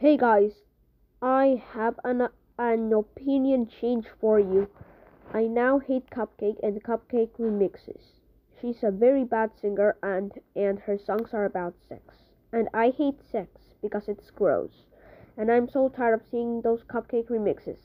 Hey guys, I have an, an opinion change for you. I now hate Cupcake and Cupcake remixes. She's a very bad singer and and her songs are about sex. And I hate sex because it's gross. And I'm so tired of seeing those Cupcake remixes.